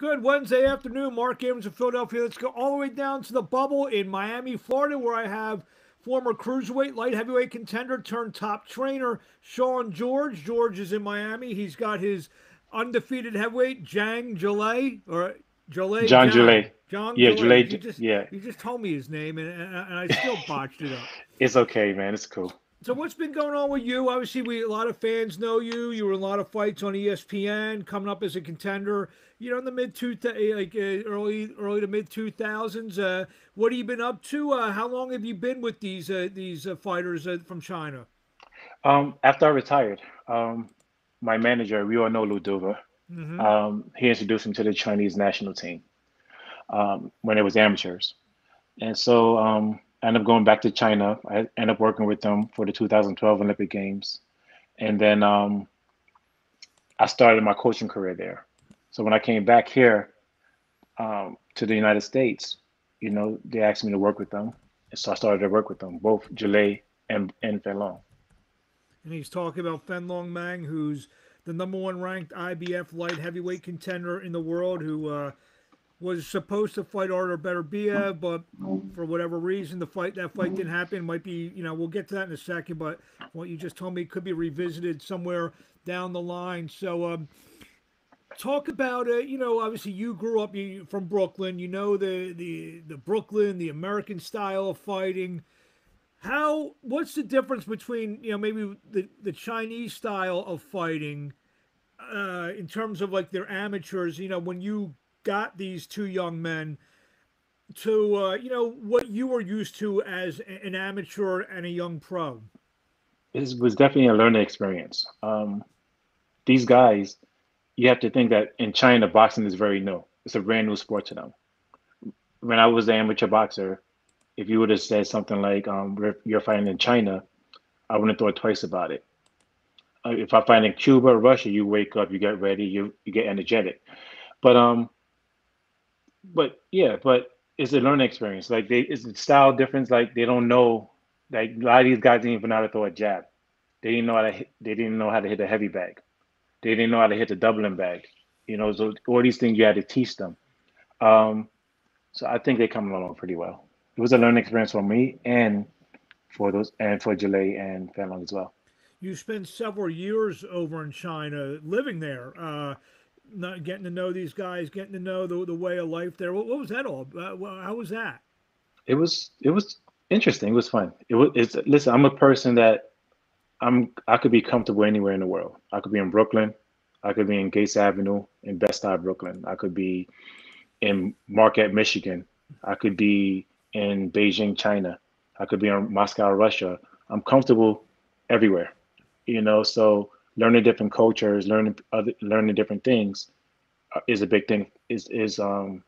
Good Wednesday afternoon. Mark Abrams of Philadelphia. Let's go all the way down to the bubble in Miami, Florida, where I have former cruiserweight, light heavyweight contender turned top trainer Shaun George. George is in Miami. He's got his undefeated heavyweight Jang Jalei or Jalei. John Jalei. John yeah, Jalei. Jalei. You just, yeah. You just told me his name, and, and, and I still botched it up. It's okay, man. It's cool. So what's been going on with you? Obviously, we a lot of fans know you. You were in a lot of fights on ESPN, coming up as a contender. You know, in the mid two like uh, early early to mid two thousands. Uh, what have you been up to? Uh, how long have you been with these uh, these uh, fighters uh, from China? Um, after I retired, um, my manager, we all know Lou DiBella, mm-hmm. um, he introduced me to the Chinese national team um, when it was amateurs, and so um, I ended up going back to China. I ended up working with them for the 2012 Olympic Games. And then um, I started my coaching career there. So when I came back here um, to the United States, you know, they asked me to work with them. And so I started to work with them, both Jalei and, and Fanlong. And he's talking about Fanlong Mang, who's the number one ranked IBF light heavyweight contender in the world, who uh, was supposed to fight Artur Beterbiev, but for whatever reason, the fight that fight didn't happen. Might be, you know, we'll get to that in a second. But what you just told me could be revisited somewhere down the line. So, um, talk about it. You know, obviously you grew up from Brooklyn. You know the the the Brooklyn, the American style of fighting. How? What's the difference between you know maybe the the Chinese style of fighting? Uh, in terms of like their amateurs, you know, when you got these two young men to uh, you know what you were used to as an amateur and a young pro? It was definitely a learning experience. Um, these guys, you have to think that in China, boxing is very new. It's a brand new sport to them. When I was an amateur boxer, if you would have said something like um, "You're fighting in China," I wouldn't thought twice about it. Uh, if I fight in Cuba or Russia, you wake up, you get ready, you you get energetic. But um, but yeah, but it's a learning experience. Like they, it's a style difference. Like they don't know. Like a lot of these guys didn't even know how to throw a jab. They didn't know how to. Hit, they didn't know how to hit a heavy bag. They didn't know how to hit the doubling bag. You know, so all these things you had to teach them. Um, so I think they come along pretty well. It was a learning experience for me and for those and for Jalei and Fanlong as well. You spent several years over in China, living there. Uh, not getting to know these guys, getting to know the, the way of life there. What, what was that all? Uh, how was that? It was it was interesting. It was fun. It was it's listen. I'm a person that I'm I could be comfortable anywhere in the world. I could be in Brooklyn. I could be in Gates Avenue in Bed-Stuy, Brooklyn. I could be in Marquette, Michigan. I could be in Beijing, China. I could be in Moscow, Russia. I'm comfortable everywhere. You know, so learning different cultures, learning other, learning different things uh, is a big thing. Is is um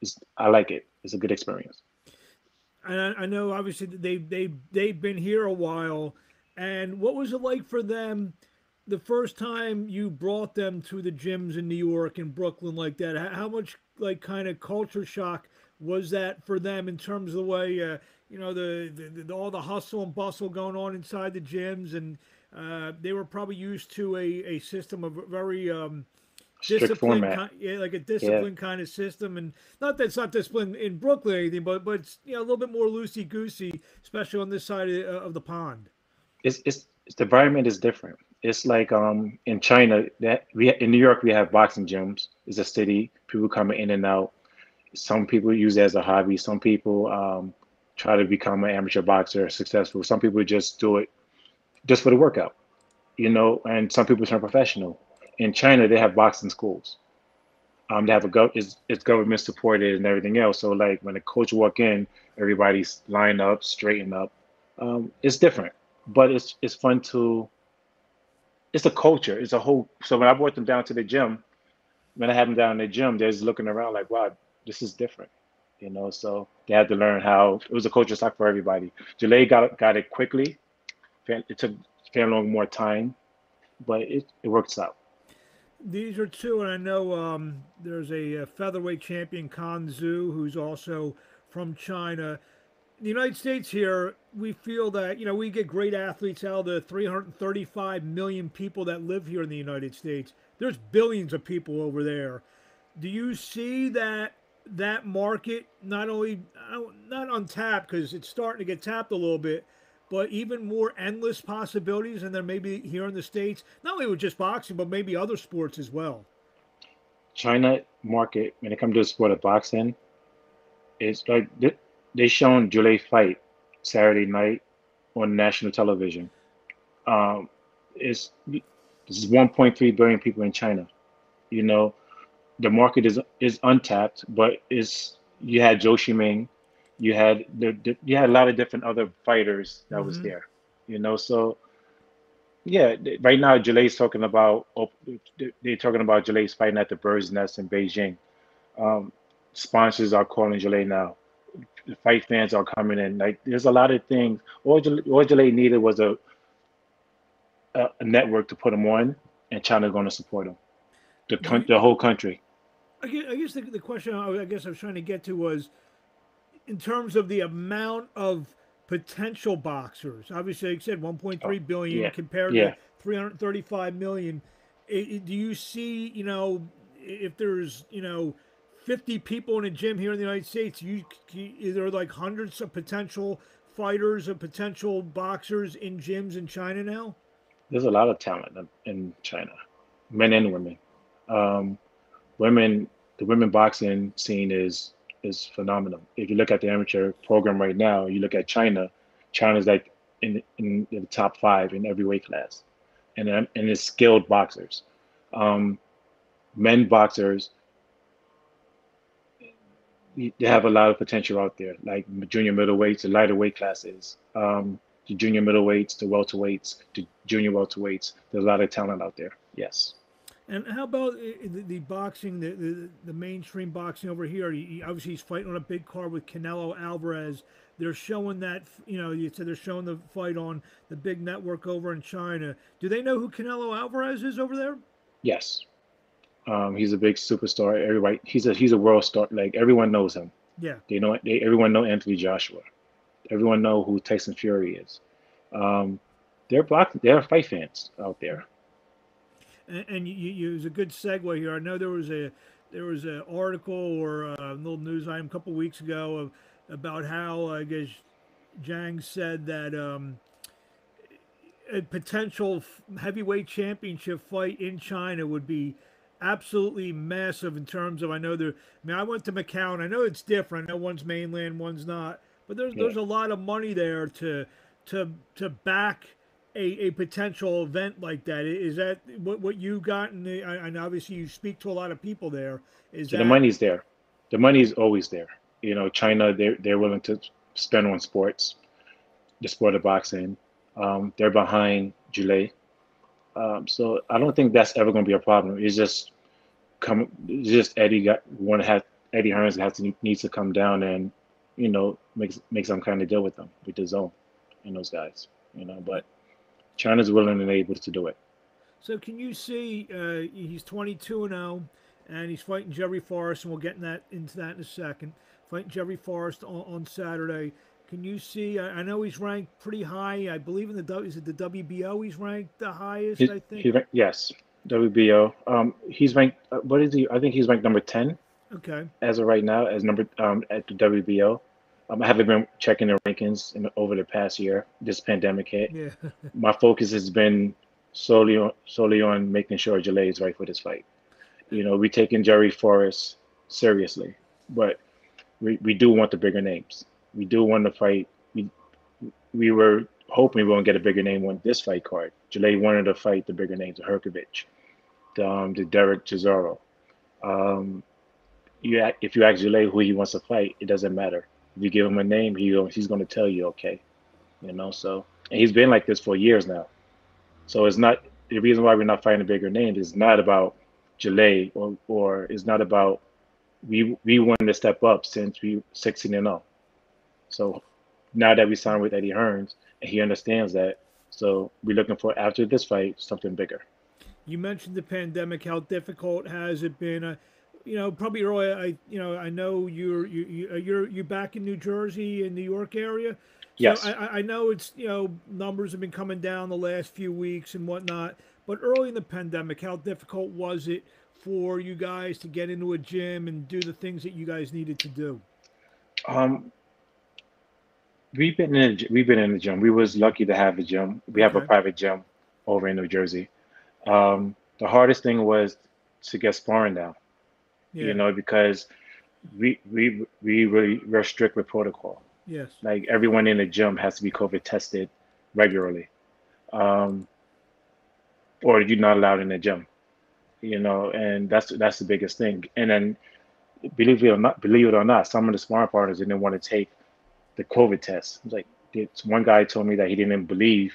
is I like it. It's a good experience. And I know obviously they they they've been here a while. And what was it like for them the first time you brought them to the gyms in New York and Brooklyn like that? How much like kind of culture shock was that for them in terms of the way uh, you know the, the, the all the hustle and bustle going on inside the gyms and uh, they were probably used to a, a system of very um, disciplined, kind, yeah, like a disciplined yeah. kind of system. And not that it's not disciplined in Brooklyn or anything, but but it's you know a little bit more loosey goosey, especially on this side of, uh, of the pond. It's, it's, it's the environment is different. It's like um in China that we in New York we have boxing gyms. It's a city. People come in and out. Some people use it as a hobby. Some people um, try to become an amateur boxer successful. Some people just do it just for the workout, you know. And some people turn professional. In China, they have boxing schools. Um, they have a go it's, it's government supported and everything else. So like when the coach walk in, everybody's lined up, straightened up. Um, it's different, but it's it's fun to. It's a culture. It's a whole. So when I brought them down to the gym, when I had them down in the gym, they're just looking around like, wow, this is different, you know. So they had to learn how it was a culture shock for everybody. Jalei got got it quickly it took Fanlong more time, but it, it works out. These are two, and I know um, there's a, a, featherweight champion, Can Xu, who's also from China. In the United States here, we feel that, you know, we get great athletes out of the 335 million people that live here in the United States. There's billions of people over there. do you see that that market not only not untapped because it's starting to get tapped a little bit, but even more endless possibilities, and there may be here in the states, not only with just boxing, but maybe other sports as well. China market when it comes to the sport of boxing, it's like they, shown Julie fight Saturday night on national television. Um, it's this is 1.3 billion people in China. You know, the market is is untapped, but is you had Zou Shiming, you had the, the, you had a lot of different other fighters that mm-hmm. was there. You know, so yeah, right now Jalay's talking about they're talking about Jalay's fighting at the Bird's Nest in Beijing. Um, sponsors are calling Jalay now. The fight fans are coming in. Like there's a lot of things. All all Jalay needed was a, a, a network to put him on, and China's going to support him. The the whole country. I guess, I guess the, the question I guess I was trying to get to was, in terms of the amount of potential boxers. Obviously, like I said, 1.3 billion yeah. compared yeah. to 335 million. Do you see, you know, if there's, you know, 50 people in a gym here in the United States, you, you there are like hundreds of potential fighters and potential boxers in gyms in China now? There's a lot of talent in China, men and women. Um, women, the women boxing scene is is phenomenal. If you look at the amateur program right now, you look at China. China's like in in the top five in every weight class, and and it's skilled boxers. Um, men boxers, they have a lot of potential out there, like junior middleweights, the lighter weight classes, um, the junior middleweights, the welterweights, the junior welterweights. There's a lot of talent out there. Yes. And how about the, the boxing, the, the, the mainstream boxing over here? He, obviously, he's fighting on a big card with Canelo Alvarez. They're showing that, you know, you said they're showing the fight on the big network over in China. Do they know who Canelo Alvarez is over there? Yes, um, he's a big superstar. Everybody, he's a he's a world star. Like everyone knows him. Yeah, they know. They, everyone know Anthony Joshua. Everyone know who Tyson Fury is. Um, they're block. They're fight fans out there and, and you, you, it was a good segue here. I know there was a there was an article or a little news item a couple weeks ago of, about how I guess Zhang said that um, a potential heavyweight championship fight in China would be absolutely massive in terms of I know there. I mean, I went to Macau and I know it's different. I know one's mainland, one's not, but there's yeah. there's a lot of money there to to to back a, a potential event like that? Is that what, what you got? And and obviously you speak to a lot of people there. Is so that... the money's there? The money's always there. You know, China they're they're willing to spend on sports, the sport of boxing. Um, they're behind Julie. Um, so I don't think that's ever going to be a problem. It's just come. It's just Eddie got one have Eddie Hearns has to needs to come down and you know make make some kind of deal with them with DAZN and those guys. You know, but China's willing and able to do it. So can you see uh, he's 22 and 0, and he's fighting Jerry Forrest, and we'll get in that into that in a second. Fighting Jerry Forrest on, on Saturday. Can you see? I, I, know he's ranked pretty high. I believe in the is it the WBO? He's ranked the highest. He, I think. He, yes, WBO. Um, he's ranked. Uh, what is he? I think he's ranked number 10. Okay. As of right now, as number um at the WBO. Um, I haven't been checking the rankings in, over the past year. This pandemic hit. Yeah. My focus has been solely on solely on making sure Jalay is right for this fight. You know, we're taking Jerry Forrest seriously, but we, we do want the bigger names. We do want to fight. We we were hoping we gonna get a bigger name on this fight card. Jalay wanted to fight the bigger names, the Hrgovic, the, um, the Derek Chisora. Um, you if you ask Jalay who he wants to fight, it doesn't matter if you give him a name, he he's going to tell you, okay, you know. So and he's been like this for years now. So it's not the reason why we're not fighting a bigger names is not about Jalay or or it's not about we we wanted to step up since we 16 and 0. So now that we signed with Eddie Hearns and he understands that, so we're looking for after this fight something bigger. You mentioned the pandemic. How difficult has it been? Uh, you know, probably Roy. I, you know, I know you're you, you uh, you're you back in New Jersey and New York area. So yes. I, I know it's you know numbers have been coming down the last few weeks and whatnot. But early in the pandemic, how difficult was it for you guys to get into a gym and do the things that you guys needed to do? Um, we've been in a, we've been in the gym. We was lucky to have a gym. We have Okay. a private gym over in New Jersey. Um, the hardest thing was to get sparring down. Yeah. You know, because we we we really we're strict with protocol. Yes. Like everyone in the gym has to be COVID tested regularly, um, or you're not allowed in the gym. You know, and that's that's the biggest thing. And then, believe it or not, believe it or not, some of the sparring partners didn't want to take the COVID test. It's like it's one guy told me that he didn't believe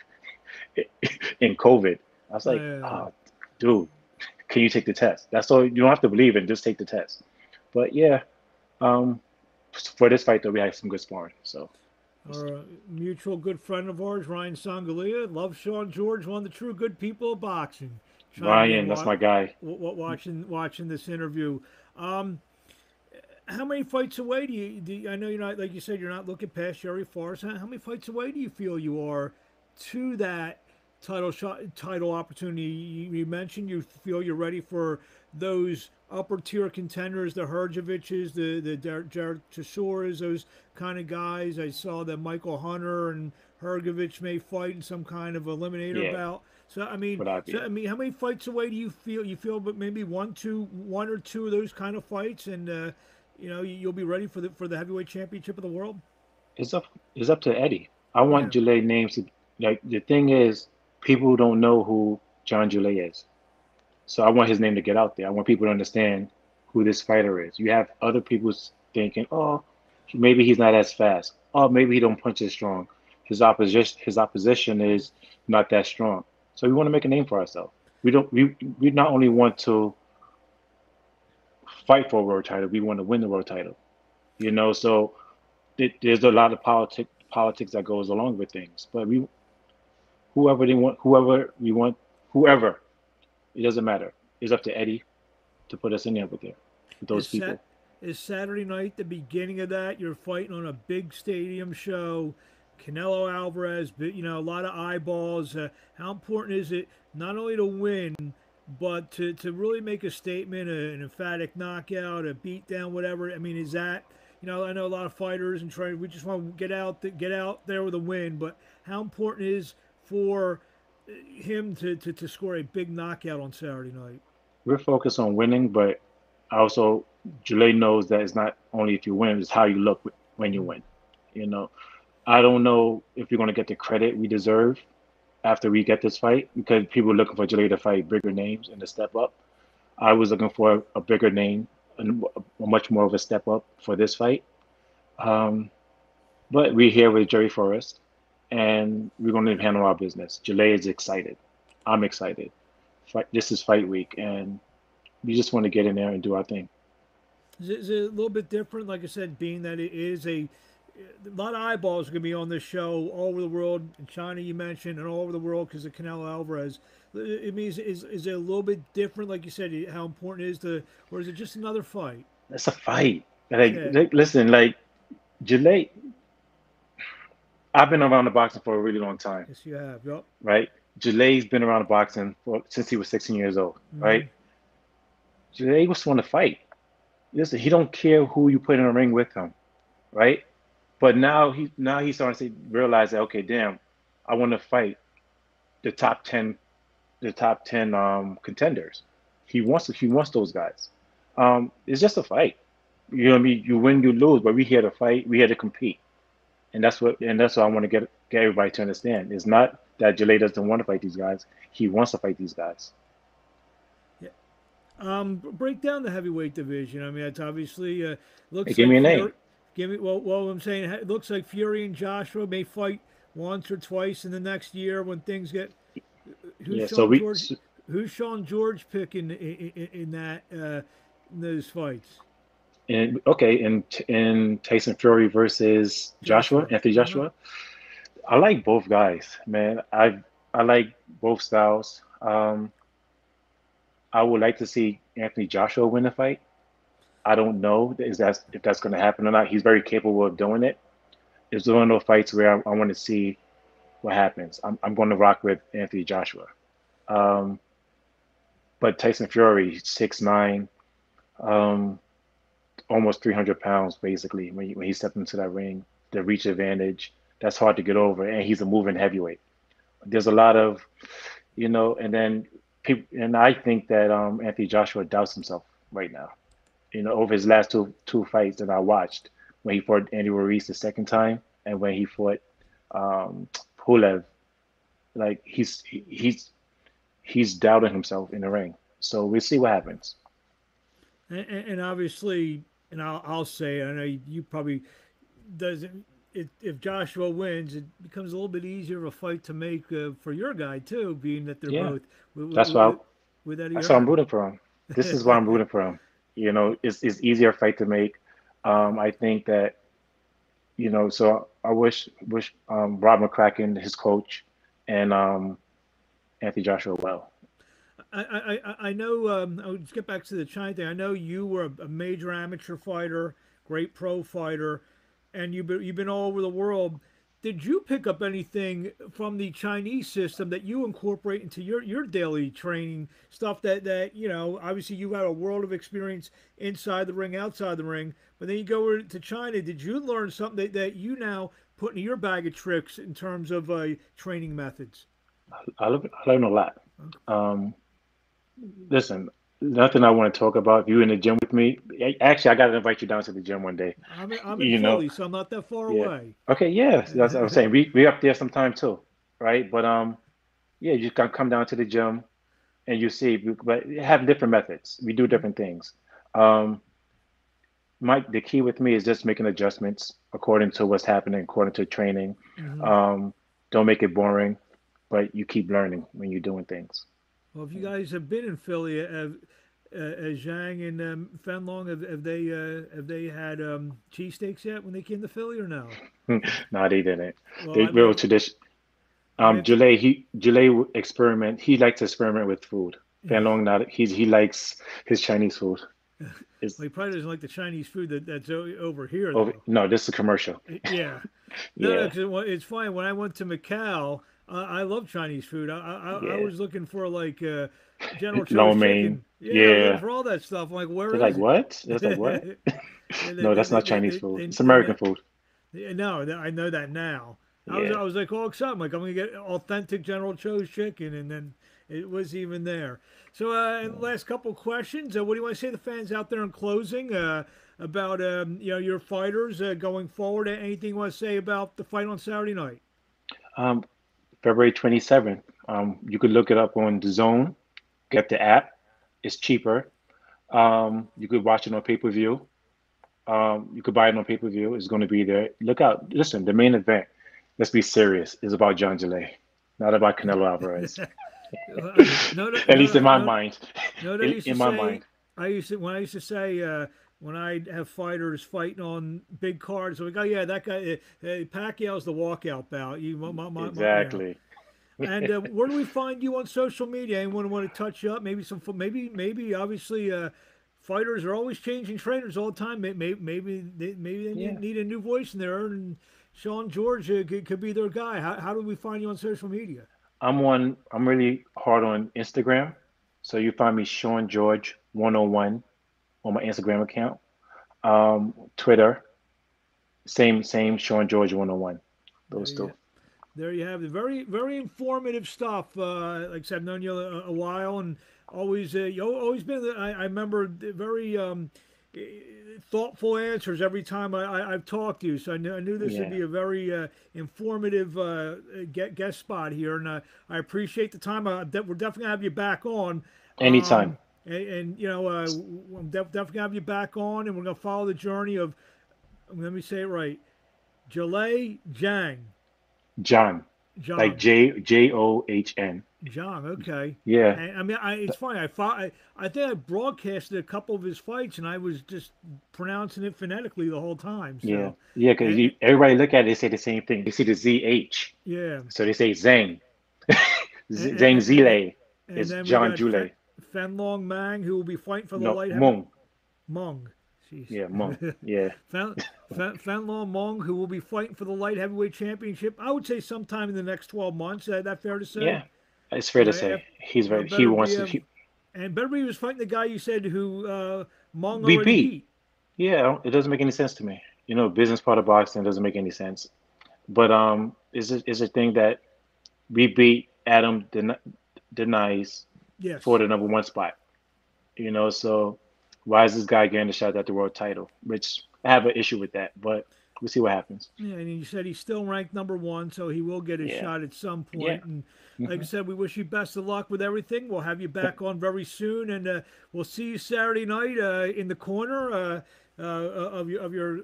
in COVID. I was like, Yeah. "Ah, dude, can you take the test? That's all. You don't have to believe it. Just take the test. But yeah, um, for this fight though, we had some good sparring. So Our mutual good friend of ours, Ryan Songalia, loves Shaun George, one of the true good people of boxing. Ryan, that's my guy. watching watching this interview. Um, how many fights away do you, do you- I know you're not like you said you're not looking past Jerry Forrest. How, how many fights away do you feel you are to that title shot title opportunity? You, you mentioned you feel you're ready for those upper tier contenders, the Herjoviches, the the Jared Chisoras, those kind of guys. I saw that Michael Hunter and Hrgovic may fight in some kind of eliminator Yeah. bout. So I mean, so, I mean, how many fights away do you feel? You feel, but maybe one, two, one or two of those kind of fights, and uh, you know you- you'll be ready for the for the heavyweight championship of the world. It's up. It's up to Eddie. I want Yeah. Jalay names to like. The thing is, people don't know who John Jalay is, so I want his name to get out there. I want people to understand who this fighter is. You have other people thinking, oh, maybe he's not as fast. Oh, maybe he don't punch as strong. His opposition, his opposition is not that strong. So we want to make a name for ourselves. We don't. We we not only want to fight for a world title, we want to win the world title. You know, so it, there's a lot of politics politics that goes along with things. But we, whoever they want, whoever we want, whoever, it doesn't matter. It's up to Eddie to put us in there with there with those is people. Sat- is Saturday night the beginning of that? You're fighting on a big stadium show. Canelo Alvarez, but you know a lot of eyeballs. Uh, how important is it not only to win, but to, to really make a statement, an emphatic knockout, a beatdown, whatever? I mean, is that you know I know a lot of fighters and try. We just want to get out get out there with a win, but how important is for uh, him to, to, to score a big knockout on Saturday night? We're focused on winning, but also Jalay knows that it's not only if you win, it's how you look when you win. You know, I don't know if you're going to get the credit we deserve after we get this fight because people are looking for Jalay to fight bigger names and to step up. I was looking for a bigger name and much more of a step up for this fight. Um, but we're here with Jerry Forrest, and we're going to handle our business. Jalay is excited. I'm excited. Fight, this is fight week, and we just want to get in there and do our thing. Is it, is it a little bit different? Like I said, being that it is a, a lot of eyeballs are going to be on this show all over the world. In China, you mentioned, and all over the world because of Canelo Alvarez. It means is is it a little bit different? Like you said, how important it is to, or is it just another fight? That's a fight. Like, Yeah. like, listen, like Jalay. I've been around the boxing for a really long time, Yes, you have. Yep. right? Jalay's been around the boxing for, since he was 16 years old, right? Jalay was want to fight. Listen, he don't care who you put in a ring with him, right? But now he now he's starting to realize that okay, damn, I want to fight the top ten, the top ten um, contenders. He wants to he wants those guys. Um, it's just a fight. You know what I mean? You win, you lose, but we here to fight. We here to compete, and that's what and that's what I want to get get everybody to understand. It's not that Jalay doesn't want to fight these guys. He wants to fight these guys. Yeah. Um, break down the heavyweight division. I mean, it's obviously uh, looks. Hey, give me a name. Fury- Give me well. Well, I'm saying it looks like Fury and Joshua may fight once or twice in the next year when things get. Who's Yeah. Shaun So we. George, who's Shaun George picking in, in, in that uh, in those fights? And okay, in in Tyson Fury versus Joshua, Joshua. Anthony Uh-huh. Joshua, I like both guys, man. I I like both styles. Um, I would like to see Anthony Joshua win the fight. I don't know is that if that's going to happen or not. He's very capable of doing it. It's one of those fights where I, I want to see what happens. I'm I'm going to rock with Anthony Joshua. Um, but Tyson Fury, six nine, um, almost 300 pounds basically when he, when he stepped into that ring. The reach advantage, that's hard to get over, and he's a moving heavyweight. There's a lot of, you know, and then people, and I think that um, Anthony Joshua doubts himself right now. You know, over his last two two fights that I watched, when he fought Andy Ruiz the second time, and when he fought um, Pulev, like he's he's he's doubting himself in the ring. So we'll see what happens. And, and obviously, and I'll, I'll say, I know you probably doesn't. If, if Joshua wins, it becomes a little bit easier of a fight to make uh, for your guy too, being that they're Yeah. both. With, That's with, why with, with Eddie That's why I'm rooting for him. This is why I'm rooting for him. You know, it's it's easier fight to make. Um, I think that, you know, so I wish wish um, Rob McCracken, his coach, and um, Anthony Joshua well. I, I, I- know. Um, I'll just get back to the China thing. I know you were a, major amateur fighter, great pro fighter, and you've been, you've been all over the world. Did you pick up anything from the Chinese system that you incorporate into your, your daily training stuff? That that you know, obviously you had a world of experience inside the ring, outside the ring, but then you go to China. Did you learn something that, that you now put in your bag of tricks in terms of uh, training methods? I learned, I learned a lot. Um, listen, nothing I want to talk about. If you're in the gym with me, actually, I got to invite you down to the gym one day. I'm in, I'm in You know, so I'm not that far yeah. away. Okay, yeah, that's what I'm saying. We we up there sometime too, right? But um, yeah, you can come down to the gym, and you see, but have different methods. We do different things. Um, my the key with me is just making adjustments according to what's happening, according to training. Mhm. Um, don't make it boring, but you keep learning when you're doing things. Well, if you guys have been in Philly, have uh, uh, Zhang and um, Fenlong, have, have they uh, have they had um, cheesesteaks yet when they came to Philly or no? no, they didn't. Well, They real tradition. Um, Jule, he Jule experiment. He likes to experiment with food. Fan Long, not he's he likes his Chinese food. Well, he probably doesn't like the Chinese food that, that's over here. over, no, this is a commercial. Yeah, no, no, Yeah. wa- it's fine. When I went to Macau, uh, I love Chinese food. I I, I- I was looking for like uh, General Tso's mein. chicken. Yeah, Yeah. for all that stuff. I'm like, where They're like, it? what? That's like, what? They- No, that's they- not they- Chinese they- food. It's American food. Yeah, no, I know that now. I was, Yeah. I was like all excited. I'm like, I'm gonna get authentic General Tso's chicken, and then it was even there. So, uh, and last couple questions. Uh, what do you want to say to the fans out there in closing uh, about um, you know your fighters uh, going forward? Anything you want to say about the fight on Saturday night? Um, February 27th. Um, you could look it up on DAZN. Get the app. It's cheaper. Um, you could watch it on pay per view. Um, you could buy it on pay per view. It's going to be there. Look out. Listen, the main event. Let's be serious. Is about John Gillette, not about Canelo Alvarez. No, no, At no, least in my no, mind. No, In, in my say- mind. I used to when I used to say uh, when I have fighters fighting on big cards, I'm like, oh yeah, that guy, hey, uh, Pacquiao's the walkout bout. You, my, my, my- yeah. Exactly. And uh, where do we find you on social media? Anyone want to touch up? Maybe some, maybe, maybe obviously, uh, fighters are always changing trainers all the time. Maybe, maybe, maybe they, maybe they Yeah. need, need a new voice in there, and Shaun George uh, could, could be their guy. How, how do we find you on social media? I'm on. I'm really hard on Instagram, so you find me Shaun George 101 on my Instagram account. Um, Twitter, same same Shaun George 101. Those There you two. There you have it. Very, very informative stuff. Uh, like I said, I've known you a, a while, and always, uh, you always been. I, I remember the very um, eh, thoughtful answers every time I, I, I've talked to you. So I knew, I knew this would be a very uh, informative uh, get, guest spot here, and uh, I appreciate the time. Uh, de- we're definitely gonna have you back on. Anytime. Um, and, and you know, uh, I'm def- definitely gonna have you back on, and we're gonna follow the journey of. Let me say it right, Jalei Jang. John, John. like J J O H N. John, okay. Yeah. And, I mean, I, it's funny. I, fought, I I think I broadcasted a couple of his fights, and I was just pronouncing it phonetically the whole time. So, Yeah. Yeah. Because everybody look at it, they say the same thing. They see the Z H, yeah. so they say Zhang. Z- And- Zhang and- Zile. It's John Jule. Fen, Fenlong Mang, who will be fighting for the No, light Mung. Mung. Jeez. Yeah, Mung. Yeah. Fen, Fen, Fenlong Mung, who will be fighting for the light heavyweight championship. I would say sometime in the next twelve months. Is that fair to say? Yeah. It's fair to say. He's very. He wants to. He, And Beterbiev was fighting the guy you said who uh, Mong We already beat. beat. Yeah, it doesn't make any sense to me. You know, business part of boxing doesn't make any sense. But um, is it is a thing that we beat Adam Den- Deines Yes. for the number one spot. You know, so why is this guy getting a shot at the world title? Which I have an issue with that, but we'll see what happens. Yeah, and you said he's still ranked number one, so he will get a Yeah. shot at some point. Yeah. And like I Mhm. said, we wish you best of luck with everything. We'll have you back on very soon, and uh, we'll see you Saturday night uh, in the corner uh, uh, of your of your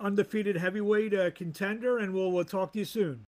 undefeated heavyweight uh, contender, and we'll, we'll talk to you soon.